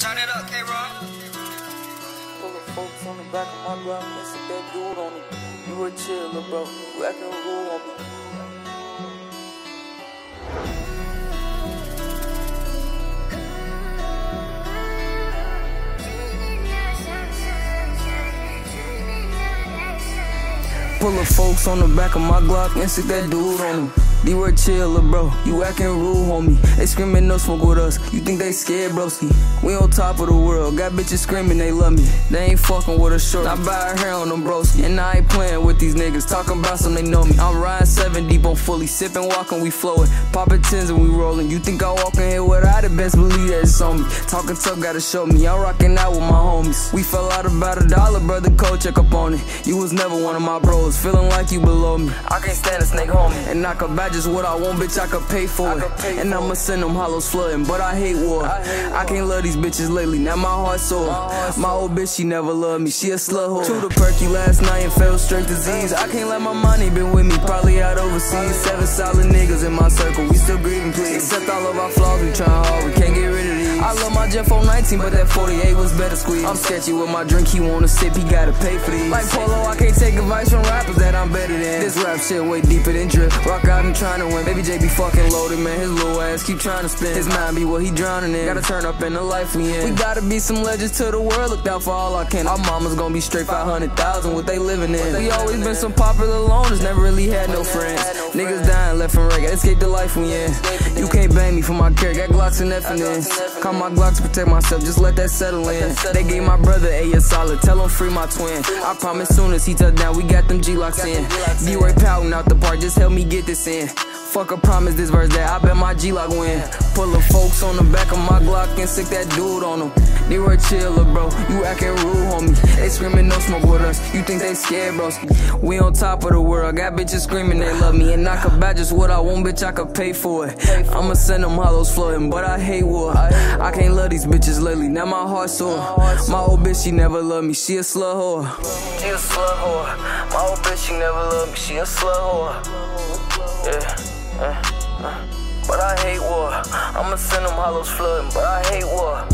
Turn it up, K-Rock. Pull the folks on the back of my and stick that dude on him. You a chiller, bro. You acting rude on me. Pull the folks on the back of my Glock and stick that dude on him. You were chiller, bro. You acting rude, homie. They screaming no smoke with us. You think they scared, broski? We on top of the world. Got bitches screaming they love me. They ain't fucking with a short. I buy her hair on them, broski. And I ain't playing with these niggas. Talking about some they know me. I'm riding seven deep on fully. Sipping, walking, we flowing. Popping tens and we rolling. You think I walk in here without it? Best believe that it's on me. Talking tough, gotta show me. I'm rocking out with my homies. We fell out about a dollar, brother. Coach, check up on it. You was never one of my bros. Feeling like you below me. I can't stand a snake, homie. And could buy just what I want, bitch. I could pay for it. And I'ma send them hollows flooding. But I hate war. I can't love these bitches lately. Now my heart sore. My old bitch, she never loved me. She a slut whore. Chewed the perky last night and fell straight disease. I can't let my money been with me. Probably out overseas. Seven solid niggas in my circle. We still grieving, please. Accept all of our flaws. We trying hard. We my Jeff 19, but that 48 was better squeeze. I'm sketchy with my drink. He wanna sip. He gotta pay for these. Like Polo, I can't take advice from rappers that I'm better than. This rap shit way deeper than drip. Rock out and trying to win. Baby J be fucking loaded, man. His little ass keep trying to spin. His mind be what he drowning in. Gotta turn up in the life we in. We gotta be some legends to the world. Looked out for all I can. Our mama's gonna be straight 500,000 what they living in. We always been some popular loners. Never really had no friends. Niggas dying left and right. Gotta escape the life we in. You can't bang me for my care. Got Glocks and FNNs. Call my Glocks to protect myself. Just let that settle in. They gave my brother a year solid. Tell him free my twin. I promise soon as he touch down, we got them G-locks in. D-Ray pouting out the park. Just help me get this in. Fuck a promise this verse that I bet my G-Lock win. Pull the folks on the back of my Glock and stick that dude on them. They were chiller, bro. You acting rude, homie. They screaming no smoke with us. You think they scared, bro? We on top of the world. Got bitches screaming they love me. And I could buy just what I want, bitch. I could pay for it. I'ma send them hollows flooding, but I hate war. I can't love these bitches lately. Now my heart sore. My old bitch, she never loved me. She a slut whore. She a slut whore. My old bitch, she never loved me. She a slut whore. Yeah. Uh, uh. But I hate war. I'ma send them hollows flooding, but I hate war.